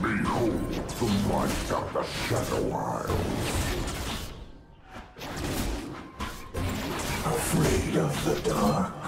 Behold the might of the Shadow Isles. Afraid of the dark.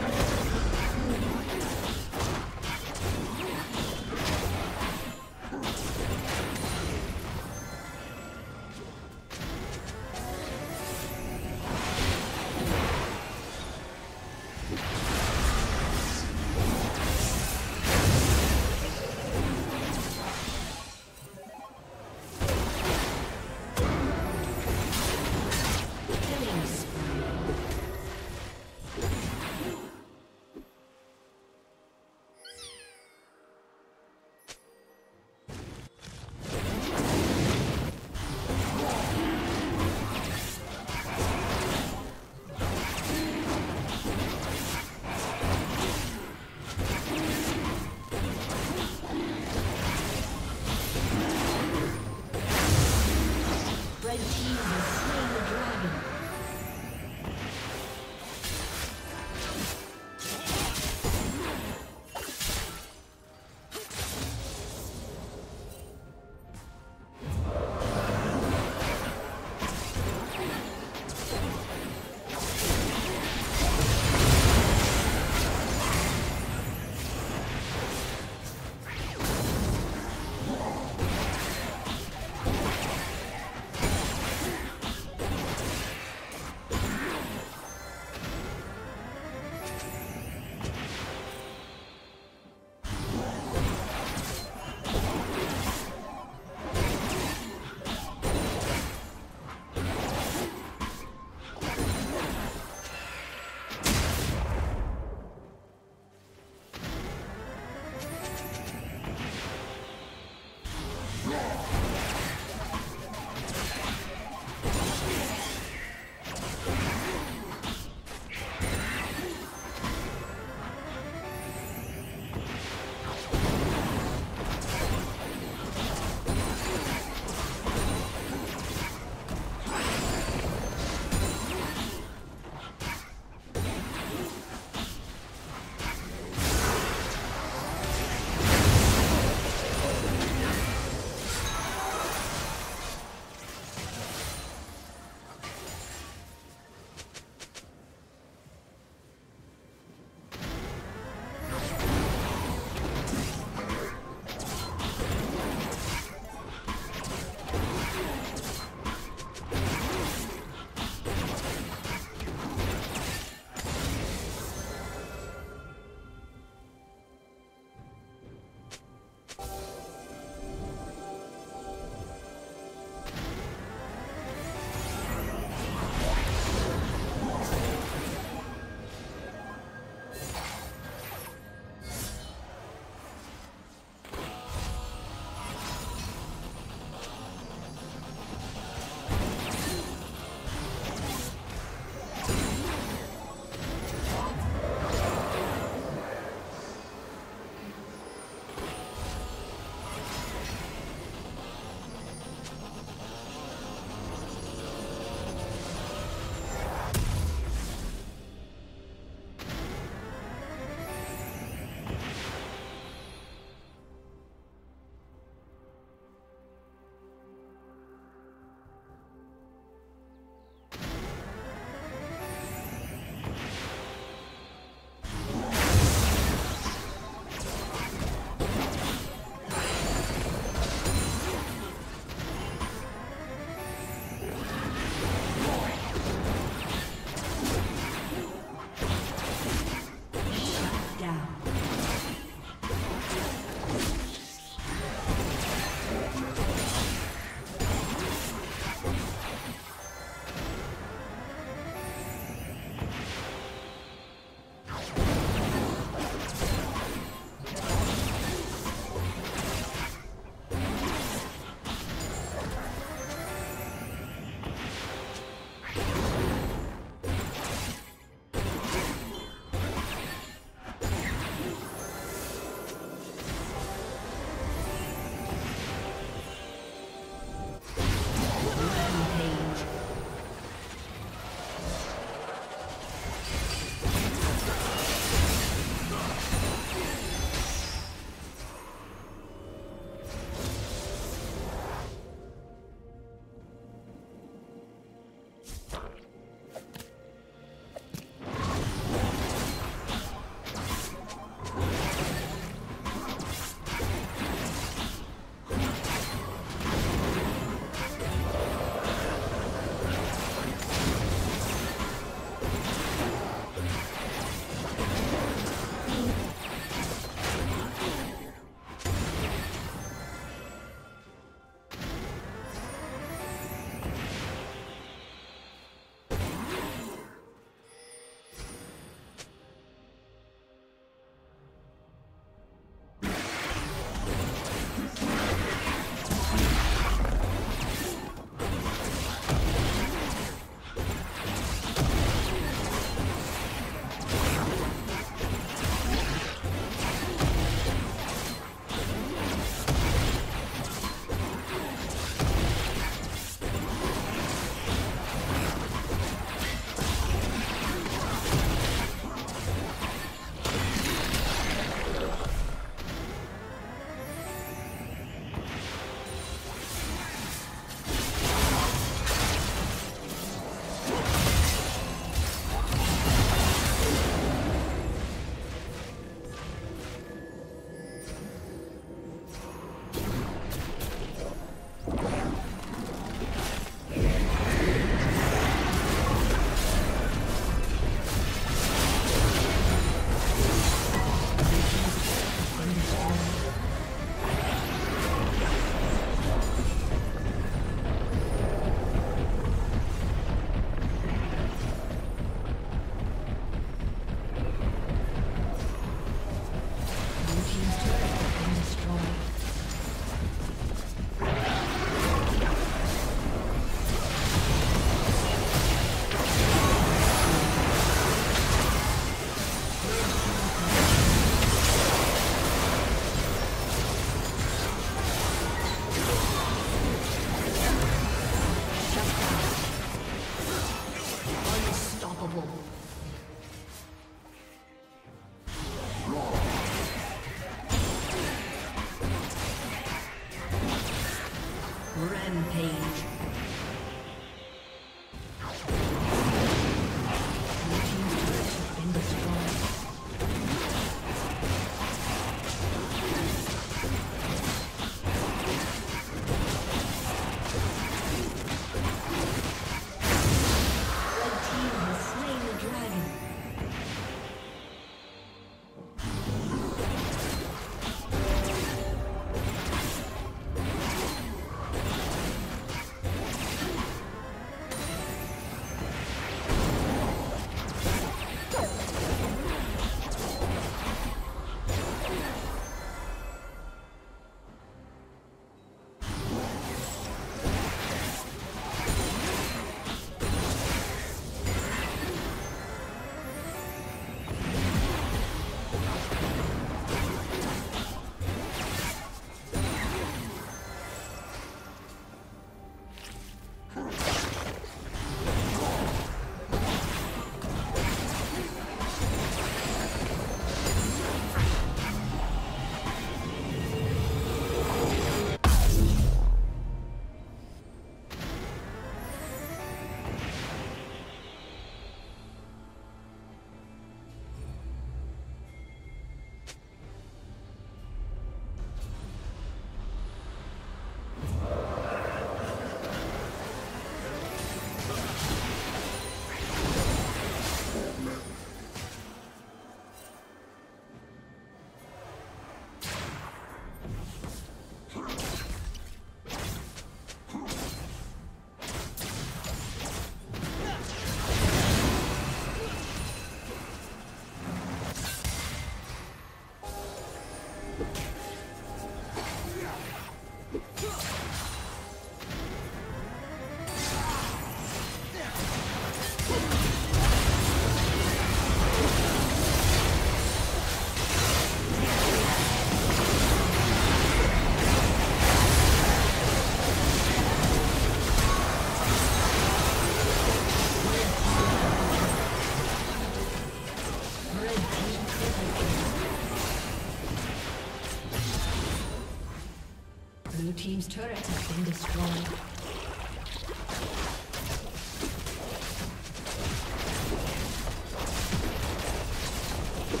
Blue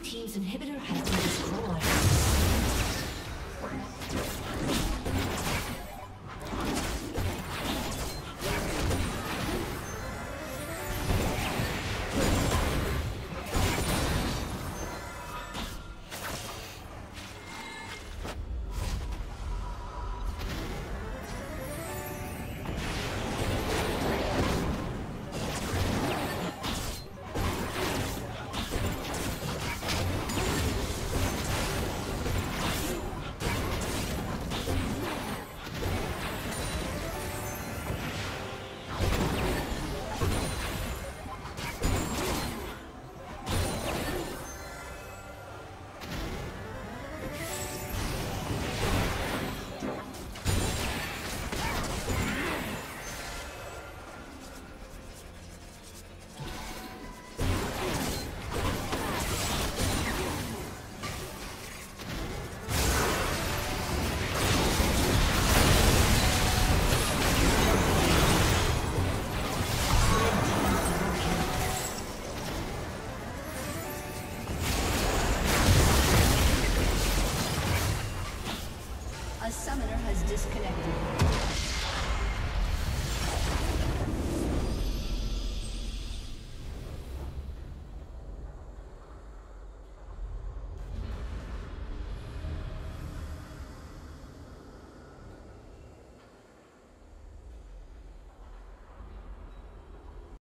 team's inhibitor has been